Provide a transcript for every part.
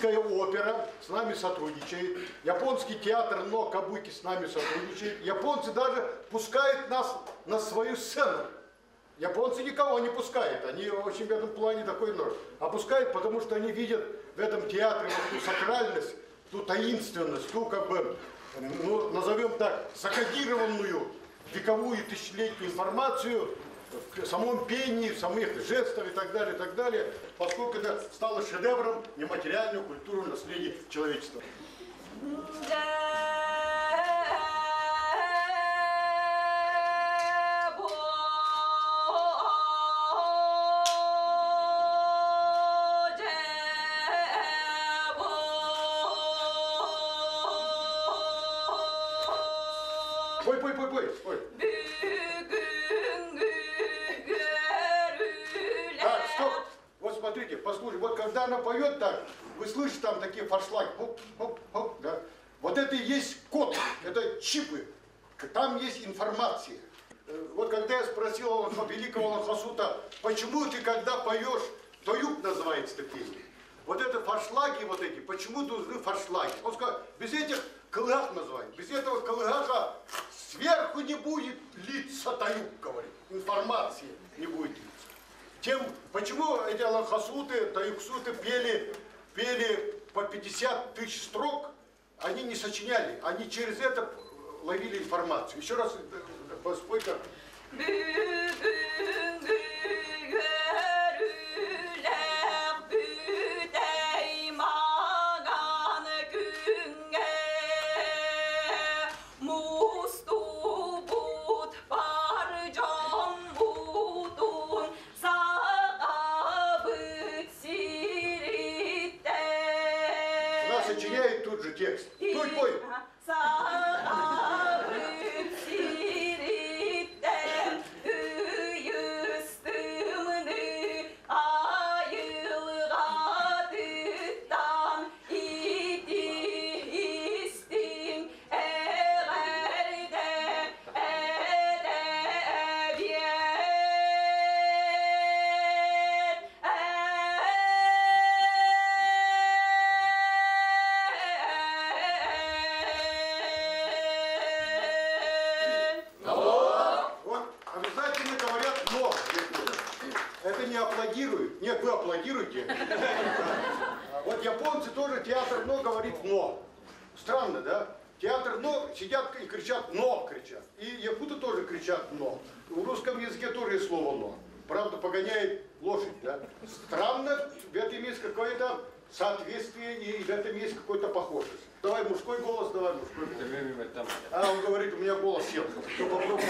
Пекинская опера с нами сотрудничает, японский театр но Кабуки с нами сотрудничает, японцы даже пускают нас на свою сцену. Японцы никого не пускают, они очень в этом плане такой нож. А пускают, потому что они видят в этом театре вот ту сакральность, ту таинственность, ту как бы, ну, назовем так, закодированную вековую тысячелетнюю информацию в самом пении, в самих жестах и так далее, и так далее, поскольку это стало шедевром нематериального культурного наследия человечества. Пой, поет так, вы слышите там такие форшлаги, хоп, хоп, хоп, да. Вот это и есть код, это чипы, там есть информация. Э, Вот когда я спросил Аллаха, великого Аллахасута, почему ты когда поешь, тоюк называется эта песня. Вот это форшлаги вот эти, почему нужны форшлаги? Он сказал, без этих калыгах называют, без этого калыгаха сверху не будет литься таюк, говорит, информации не будет литься. Тем, почему эти аллахасуты, таюксуты пели, пели по 50 тысяч строк, они не сочиняли, они через это ловили информацию. Еще раз, э, 三二 сидят и кричат но кричат. И якуты тоже кричат но. В русском языке тоже есть слово но. Правда, погоняет лошадь, да? Странно, в этом есть какое-то соответствие и в этом есть какой-то похожесть. Давай мужской голос, давай мужской голос. А он говорит, у меня голос сел. Попробуй.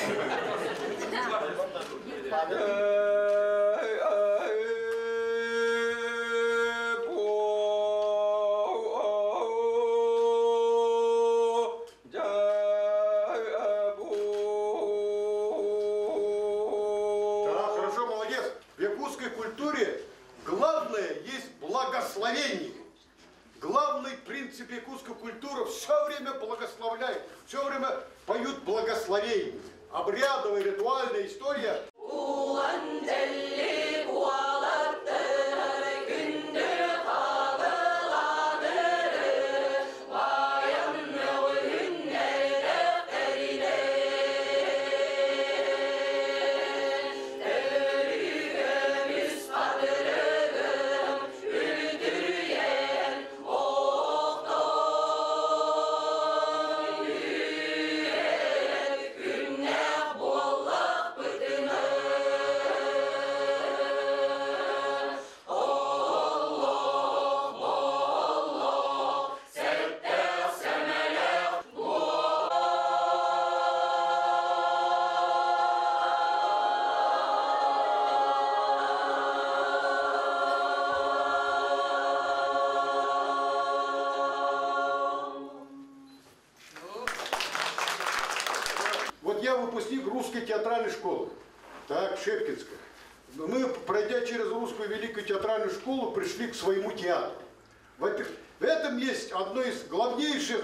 Благословение. Обрядовая, ритуальная история. Русской театральной школы, так, Шепкинская. Мы, пройдя через русскую великую театральную школу, пришли к своему театру. В, этих- в этом есть одно из главнейших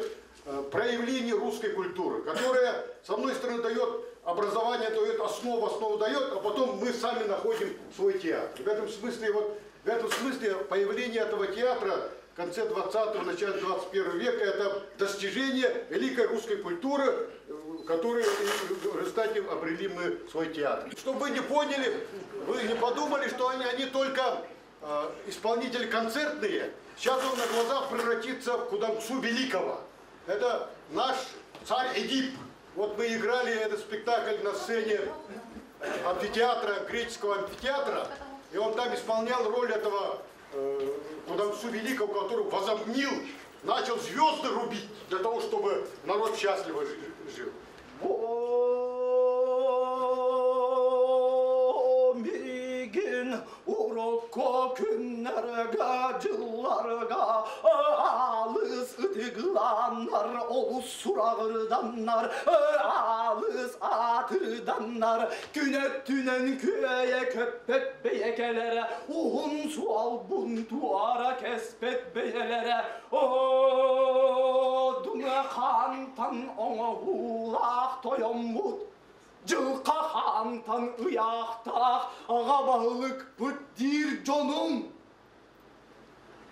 э, проявлений русской культуры, которая, с одной стороны, дает образование, дает основу, основу дает, а потом мы сами находим свой театр. В этом смысле, вот, в этом смысле появление этого театра в конце 20-го, начале 21 века это достижение великой русской культуры, которой в результате обрели мы свой театр. Чтобы вы не поняли, вы не подумали, что они, они только э, исполнители концертные, сейчас он на глазах превратится в Кудамсу Великого. Это наш царь Эдип. Вот мы играли этот спектакль на сцене амфитеатра, греческого амфитеатра, и он там исполнял роль этого э, Кудамсу Великого, который возомнил, начал звезды рубить для того, чтобы народ счастливо жил. 我 urokko günlerga cıllarga Alız ıdıglanlar olus surağırdanlar Alız atırdanlar. Günet tünen köye köppet beyekelere Uhun sual bun duara kespet beyelere O duna kantan ona hulak toyomut cılka hantan ıyahta ağa bağlık püttir canım.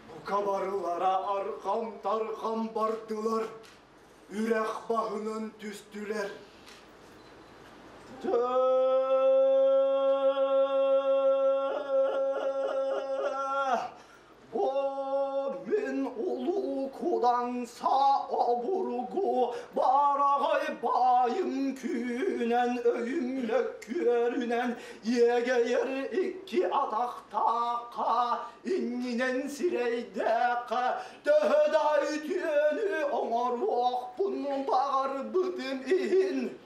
Bu kabarlara arkam tarkam bardılar, ürek bağının tüstüler. Tövbe! 고단사 어부르고 바라가의 바임 귀는 öyümlük görünen yege yer iki adaktaka inninen sireydaka döhday tünü onar vakbun bağır bıdım in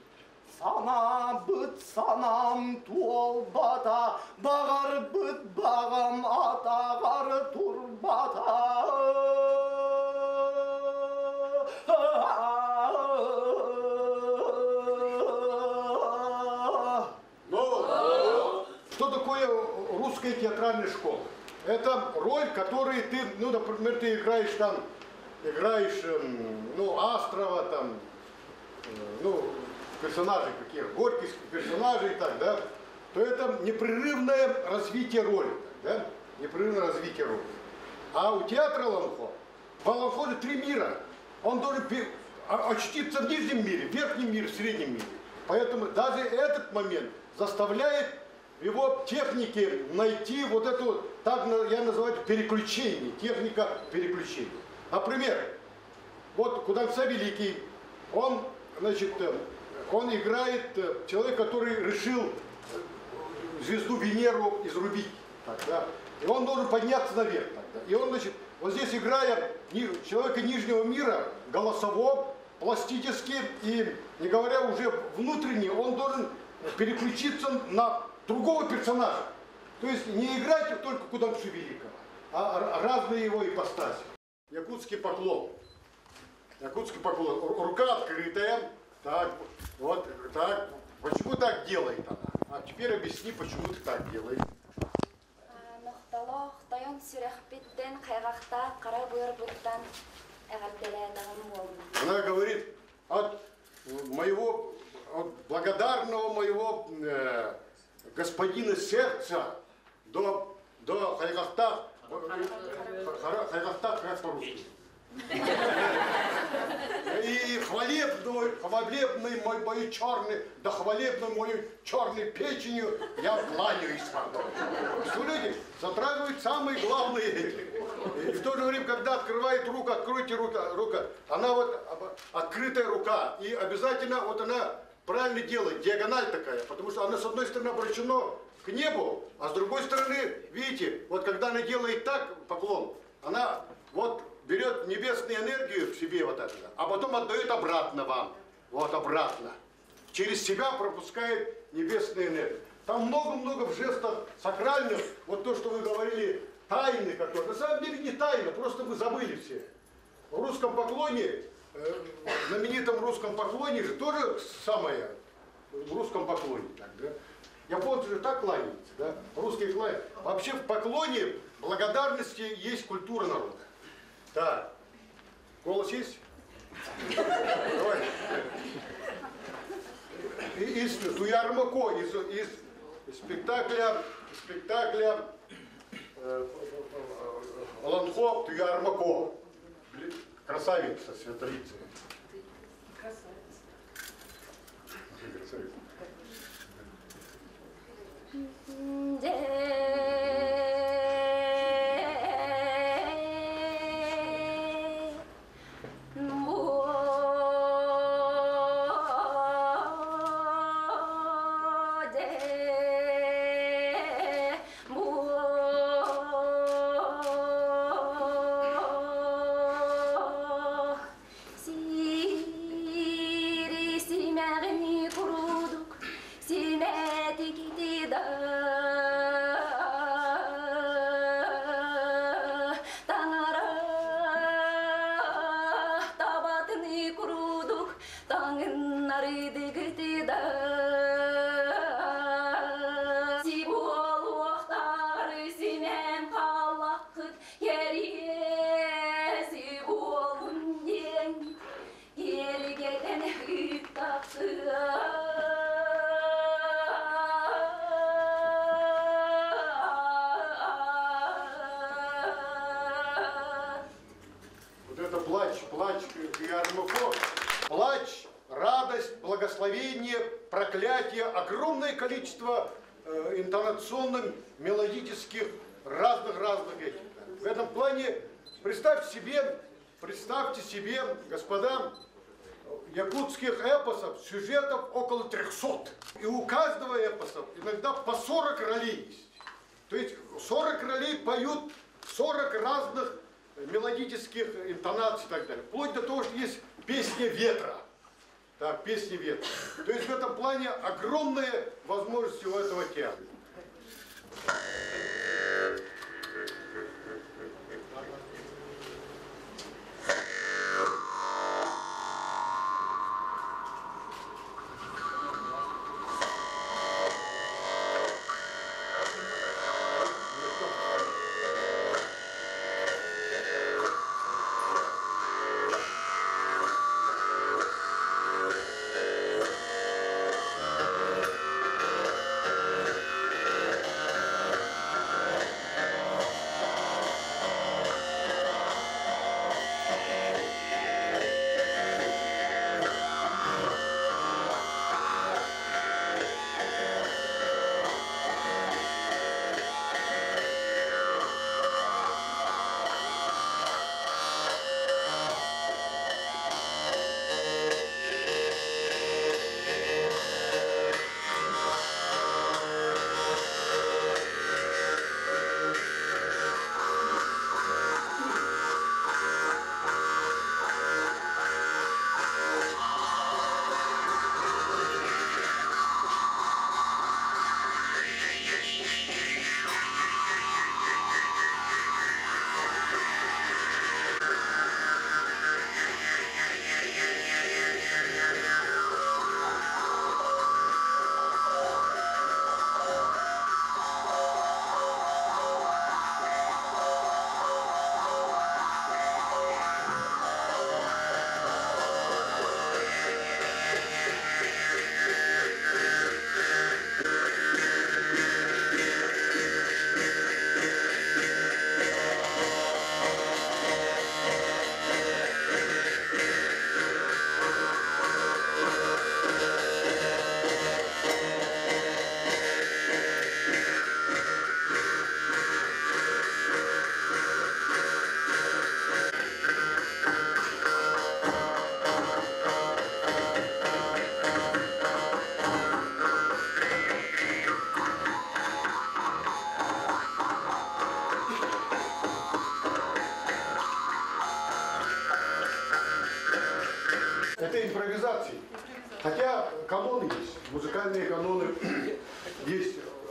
sana bıt sanam tuolbada bağar bıt bağam atagar turbada Ну, что такое русская театральная школа? Это роль, которую ты, ну, например, ты играешь там, играешь, эм, ну, Астрова, там, э, ну, персонажей каких, горьких персонажей и так, да, то это непрерывное развитие роли, да, непрерывное развитие роли. А у театра Ланхо, в Ланхоне три мира. Он должен пе- о- очутиться в нижнем мире, в верхнем мире, в среднем мире. Поэтому даже этот момент заставляет его техники найти вот эту, так я называю переключение, техника переключения. Например, вот Кудамса Великий, он, значит, э, он играет э, человек, который решил э, звезду Венеру изрубить. Так, да? И он должен подняться наверх. Так, да? И он, значит, вот здесь играя человека нижнего мира, голосово, пластически и, не говоря уже внутренне, он должен переключиться на другого персонажа. То есть не играть только Кудамши Великого, а разные его ипостаси. Якутский поклон. Якутский поклон. Ру- Рука открытая. Так, вот, так. Почему так делает она? А теперь объясни, почему ты так делаешь. Тайон сүрәхпиттен кайгакта кара буйр буттан әгәттеләдәгән булды. Она говорит, от моего, от благодарного моего э, господина сердца до, до хайгахта, Хара- хайгахта как по-русски. И хвалебной, хвалебной мой, мою черный, да хвалебной мою черной печенью я кланяюсь вам. Представляете, затрагивает самые главные. И в то же время, когда открывает руку, откройте руку, рука, она вот открытая рука. И обязательно вот она правильно делает, диагональ такая, потому что она с одной стороны обращена к небу, а с другой стороны, видите, вот когда она делает так, поклон, она вот берет небесную энергию в себе вот это, а потом отдает обратно вам, вот обратно. Через себя пропускает небесную энергию. Там много-много в жестах сакральных, вот то, что вы говорили, тайны какой-то. На самом деле не тайна, просто вы забыли все. В русском поклоне, э, в знаменитом русском поклоне же тоже самое, в русском поклоне так, да? Японцы же так кланяются, да? Русские кланяются. Вообще в поклоне благодарности есть культура народа. Так. Голос есть? Давай. Из Туярмако, из, из спектакля, спектакля э, Лан Волхов Туярмако. Блин, Красавица, святолица. Красавица. Сири Плач, радость, благословение, проклятие, огромное количество э, интонационных, мелодических, разных-разных этих. В этом плане представьте себе, представьте себе, господа, якутских эпосов, сюжетов около 300. И у каждого эпоса иногда по 40 ролей есть. То есть 40 ролей поют 40 разных мелодических интонаций и так далее. Вплоть до того, что есть песня ветра. Да, песни ветра. То есть в этом плане огромные возможности у этого театра.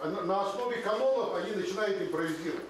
На- основе канонов они начинают импровизировать.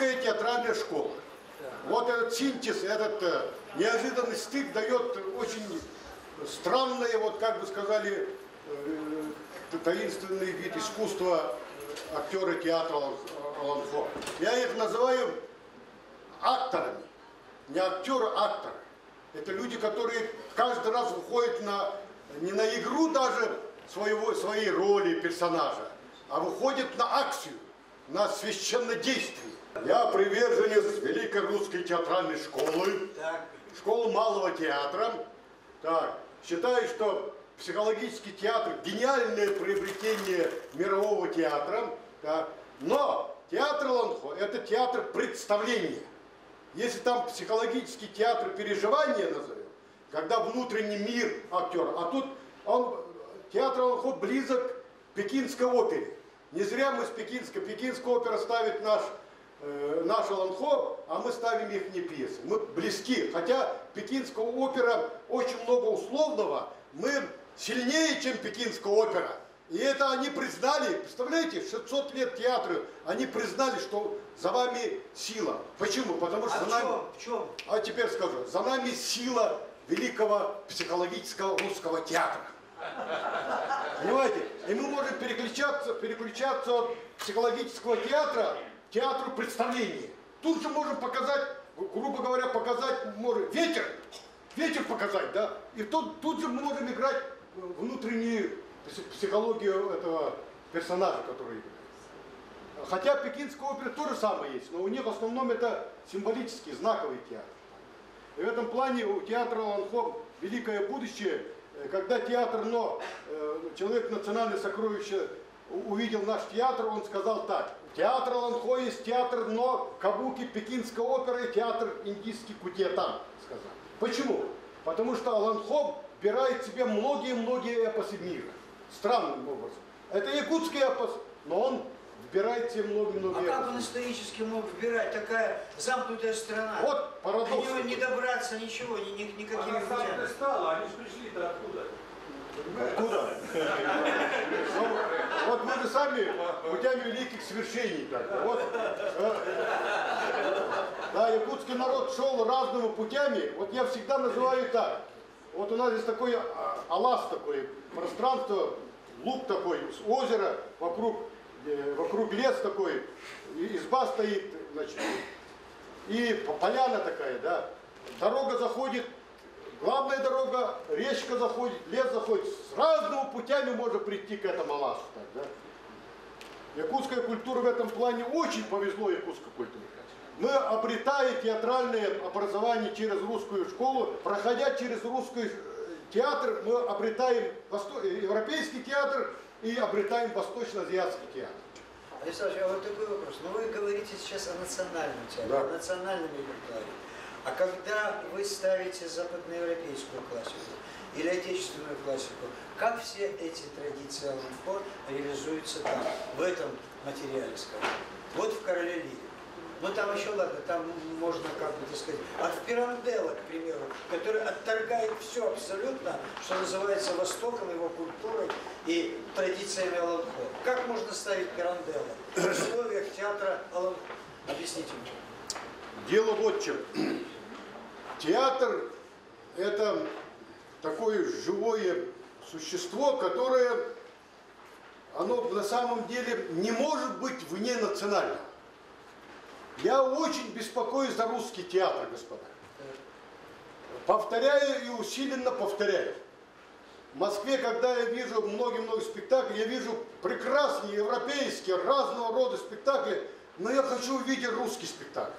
Русская театральная школа. Вот этот синтез, этот э, неожиданный стык дает очень странное, вот как бы сказали, э, таинственный вид искусства актеры театра Аланфо. Я их называю акторами. Не актеры, а акторы. Это люди, которые каждый раз выходят на, не на игру даже своего, своей роли персонажа, а выходят на акцию, на священнодействие. Я приверженец Великой Русской театральной школы, так. школы малого театра. Так, считаю, что психологический театр – гениальное приобретение мирового театра. Так. Но театр Ланхо – это театр представления. Если там психологический театр переживания назовем, когда внутренний мир актера, а тут он, театр Ланхо близок к пекинской опере. Не зря мы с пекинской, пекинская опера ставит наш э, наш Ланхо, а мы ставим их не пьесы. Мы близки, хотя пекинская опера очень много условного, мы сильнее, чем пекинская опера. И это они признали, представляете, 600 лет театра, они признали, что за вами сила. Почему? Потому что а за в нами... Чем? В чем? А теперь скажу, за нами сила великого психологического русского театра. Понимаете? И мы можем переключаться, переключаться от психологического театра театру представления. Тут же можем показать, грубо говоря, показать, можем, ветер, ветер показать, да? И тут, тут же мы можем играть внутреннюю психологию этого персонажа, который играет. Хотя пекинская опера тоже самое есть, но у них в основном это символический, знаковый театр. И в этом плане у театра Ланхо великое будущее, когда театр НО, э, человек национальное сокровище, увидел наш театр, он сказал так. Театр Ланхо есть театр НО, Кабуки, Пекинская опера и театр индийский Кутиетан, сказал. Почему? Потому что Ланхо вбирает в себе многие-многие эпосы мира. Странным образом. Это якутский эпос, но он вбирает себе много-много А как он исторически мог вбирать? Такая замкнутая страна. Вот парадокс. До него не добраться ничего, ни, ни, никакими Она сам путями. стала, они же пришли-то откуда? Откуда? Ну, вот мы же сами путями великих свершений. Так. Вот, э, да, якутский народ шел разными путями. Вот я всегда называю так. Вот у нас здесь такой а, алас такой, пространство, луг такой, озеро вокруг, э, вокруг лес такой, изба стоит, значит, и поляна такая, да. Дорога заходит, главная дорога, речка заходит, лес заходит. С разными путями можно прийти к этому аласу. Так, да. Якутская культура в этом плане очень повезло якутской культуре. Мы, обретая театральное образование через русскую школу, проходя через русский э, театр, мы обретаем восто... европейский театр и обретаем восточно-азиатский театр. Александр, а вот такой вопрос. Ну вы говорите сейчас о национальном театре, Да. о национальном репертуаре. А когда вы ставите западноевропейскую классику или отечественную классику, как все эти традиции Аланфор реализуются там, в этом материале, скажем? Вот в «Короле Лире». Ну там еще ладно, там можно как бы так сказать, от Пиранделла, к примеру, который отторгает все абсолютно, что называется Востоком, его культурой и традициями Аланхо. Как можно ставить Пиранделла в условиях театра Аланхо? Объясните мне. Дело вот в чем. Театр – это такое живое существо, которое, оно на самом деле не может быть вне национального. Я очень беспокоюсь за русский театр, господа. Повторяю и усиленно повторяю. В Москве, когда я вижу много-много спектаклей, я вижу прекрасные европейские, разного рода спектакли, но я хочу увидеть русский спектакль.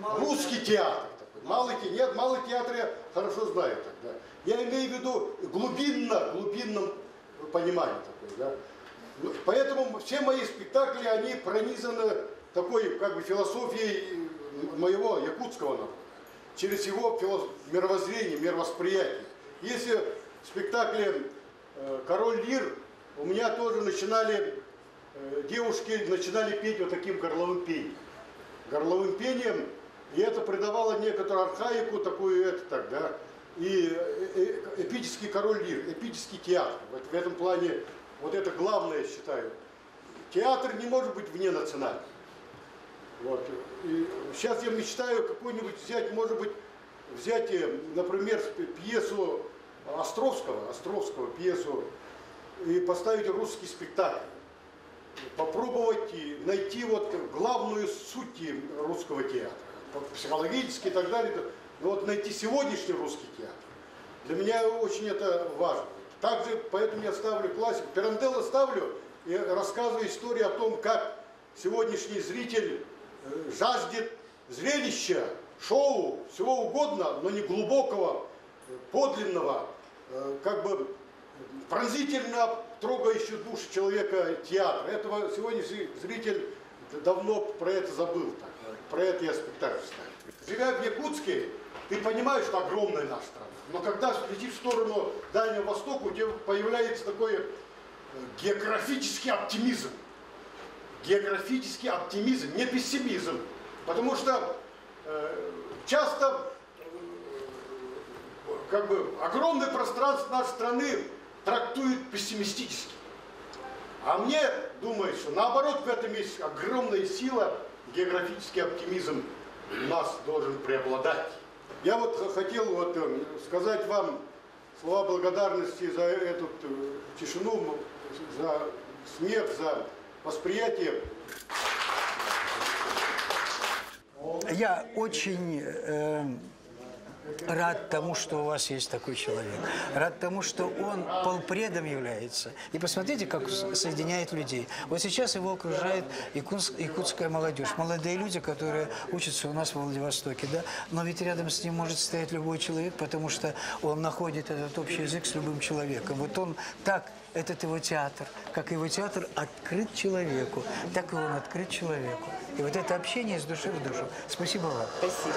Ну, Русский театр такой. Малый, нет, малый театр я хорошо знаю тогда. Я имею в виду глубинно, глубинном понимании такой, да. Ну, Поэтому все мои спектакли, они пронизаны такой, как бы, философией моего якутского народа. Через его мировоззрение, мировосприятие. Если в спектакле э, «Король Лир» у меня тоже начинали, э, девушки начинали петь вот таким горловым пением горловым пением, и это придавало некоторую архаику, такую это так, да. и э, э, эпический король Лир, эпический театр. Вот в этом плане, вот это главное, я считаю. Театр не может быть вне национального. Вот. И сейчас я мечтаю какой-нибудь взять, может быть, взять, э, например, пь- пьесу Островского, Островского пьесу, и поставить русский спектакль. Попробовать найти вот главную суть русского театра. Психологически и так далее. Но вот найти сегодняшний русский театр. Для меня очень это важно. Также поэтому я ставлю классику. Пиранделло ставлю и рассказываю историю о том, как сегодняшний зритель э, жаждет зрелища, шоу, всего угодно, но не глубокого, э, подлинного, э, как бы пронзительно трогающего душу человека театра. Этого сегодняшний зритель давно про это забыл. Так. Про это я спектакль ставлю. Живя в Якутске, ты понимаешь, что огромная наша страна. Но когда летишь в сторону Дальнего Востока, у тебя появляется такой э, географический оптимизм. Географический оптимизм, не пессимизм. Потому что э, часто э, как бы огромное пространство нашей страны трактуют пессимистически. А мне думаю, что наоборот в этом есть огромная сила, географический оптимизм у нас должен преобладать. Я вот хотел вот э, сказать вам слова благодарности за эту э, тишину, за смех, за восприятие. Я очень э, рад тому, что у вас есть такой человек. Рад тому, что он полпредом является. И посмотрите, как с- соединяет людей. Вот сейчас его окружает якутс- якутская молодежь. Молодые люди, которые учатся у нас в Владивостоке. Да? Но ведь рядом с ним может стоять любой человек, потому что он находит этот общий язык с любым человеком. Вот он так, этот его театр, как его театр открыт человеку, так и он открыт человеку. И вот это общение из души в душу. Спасибо вам. Спасибо.